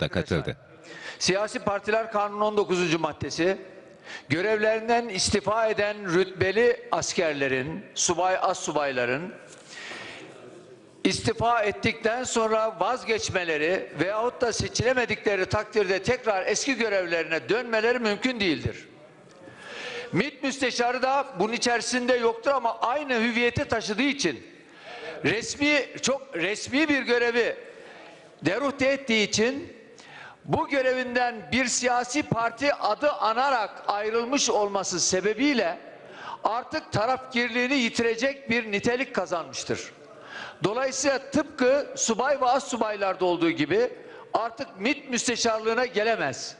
da katıldı. Siyasi Partiler Kanunu 19. maddesi görevlerinden istifa eden rütbeli askerlerin, subay as subayların istifa ettikten sonra vazgeçmeleri veyahut da seçilemedikleri takdirde tekrar eski görevlerine dönmeleri mümkün değildir. MİT müsteşarı da bunun içerisinde yoktur ama aynı hüviyeti taşıdığı için resmi çok resmi bir görevi deruhte ettiği için bu görevinden bir siyasi parti adı anarak ayrılmış olması sebebiyle artık tarafgirliğini yitirecek bir nitelik kazanmıştır. Dolayısıyla tıpkı subay ve as subaylarda olduğu gibi artık MİT müsteşarlığına gelemez.